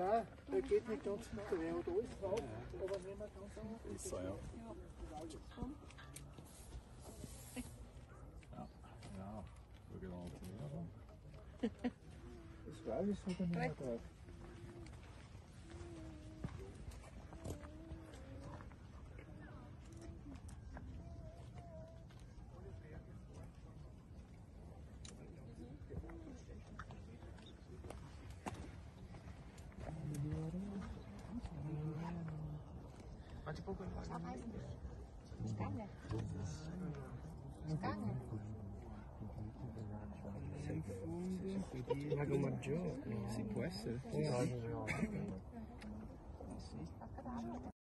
Nein, der geht nicht ganz runter. Er hat alles drauf, aber nicht mehr ganz runter. Ist so, ja. Ja, so genau. Das war alles hat er nicht mehr drauf. Ma Hadi poco in pasta. Scaglia. Scaglia. Nel fondo, lago maggiore, si può essere?